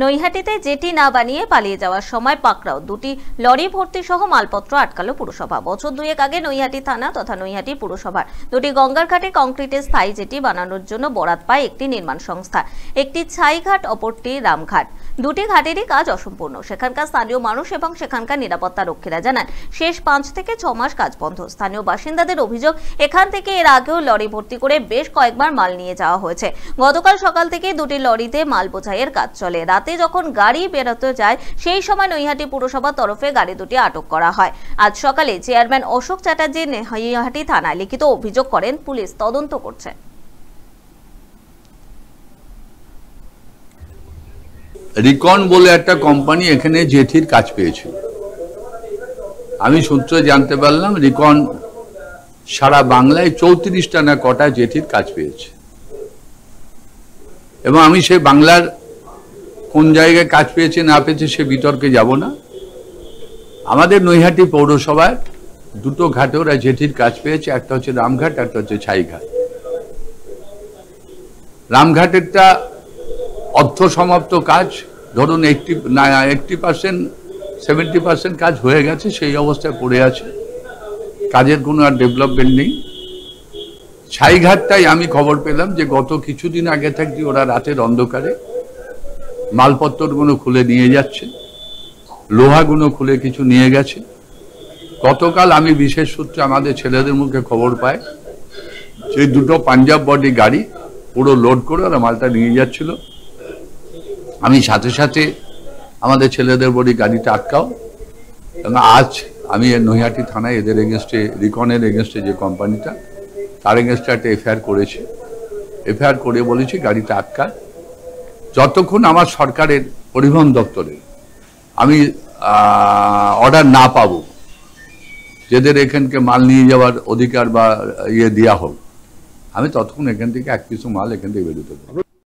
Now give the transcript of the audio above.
নৈহাটিতে jetty না বানিয়ে পালিয়ে যাওয়ার সময় পাকড়াও দুটি লরি ভর্তি সহ মালপত্র আটকালো পুরসভা। বছর দুয়েক আগে নৈহাটি থানা তথা নৈহাটি পুরসভার দুটি গঙ্গার ঘাটে কংক্রিটের স্থায়ী জেটি বানানোর জন্য বরাত পায় একটি নির্মাণ সংস্থা। একটি ছাইঘাট, অপরটি রামঘাট। দুটি ঘাটেরই কাজ অসম্পূর্ণ। সেখানকার স্থানীয় মানুষ এবং সেখানকার নিরাপত্তা রক্ষীরা জানান, শেষ পাঁচ থেকে ছ মাস কাজ বন্ধ। স্থানীয় বাসিন্দাদের অভিযোগ, এখান থেকে এর আগেও লরি ভর্তি করে বেশ কয়েকবার মাল নিয়ে যাওয়া হয়েছে। গতকাল সকাল থেকে দুটি লরিতে মাল বোঝাইয়ের কাজ চলে। রাতে যখন গাড়ি বেরোতে যায়, সেই সময় নৈহাটি পুরসভার তরফে গাড়ি দুটি আটক করা হয়। আজ সকালে চেয়ারম্যান অশোক চ্যাটার্জি নৈহাটি থানায় লিখিত অভিযোগ করেন, পুলিশ তদন্ত করছে। রিকন বলে একটা কোম্পানি এখানে জেঠির কাজ পেয়েছে। আমি সূত্রে জানতে পারলাম, রিকন সারা বাংলায় চৌত্রিশটা না কটা জেঠির কাজ পেয়েছে। এবং আমি সে বাংলার কোন জায়গায় কাজ পেয়েছে, না পেয়েছে, সে বিতর্কে যাব না। আমাদের নৈহাটি পৌরসভায় দুটো ঘাটে ওরা জেঠির কাজ পেয়েছে, একটা হচ্ছে রামঘাট, একটা হচ্ছে ছাইঘাট। রামঘাটেরটা অর্থ সমাপ্ত কাজ, ধরুন এইটটি না এইটটি পার্সেন্ট সেভেন্টি পার্সেন্ট কাজ হয়ে গেছে, সেই অবস্থায় পড়ে আছে। কাজের কোনো আর ডেভেলপমেন্ট নেই। ছাইঘাটটাই আমি খবর পেলাম যে গত কিছুদিন আগে থাকতে ওরা রাতের অন্ধকারে। মালপত্রগুলো খুলে নিয়ে যাচ্ছে, লোহাগুলো খুলে কিছু নিয়ে গেছে। গতকাল আমি বিশেষ সূত্রে আমাদের ছেলেদের মুখে খবর পাই, যে দুটো পাঞ্জাব বডি গাড়ি পুরো লোড করে ওরা মালটা নিয়ে যাচ্ছিল। আমি সাথে সাথে আমাদের ছেলেদের বডি গাড়িটা আটকাও, এবং আজ আমি নৈহাটি থানায় এদের এগেনস্টে রিকনের এগেনস্টে যে কোম্পানিটা তার এগেনস্টে একটা এফআইআর করেছি। এফআইআর করে বলেছি গাড়িটা আটকা যতক্ষণ আমার সরকারের পরিবহন দপ্তরে আমি অর্ডার না পাবো, যেদের এখানকে মাল নিয়ে যাওয়ার অধিকার বা ইয়ে দেওয়া হোক, আমি ততক্ষণ এখান থেকে এক কিছু মাল এখান থেকে বেরোতে পারব।